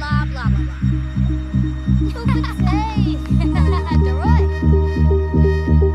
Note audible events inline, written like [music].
blah, blah, blah, blah. [laughs] Who could say? [laughs] Deroy.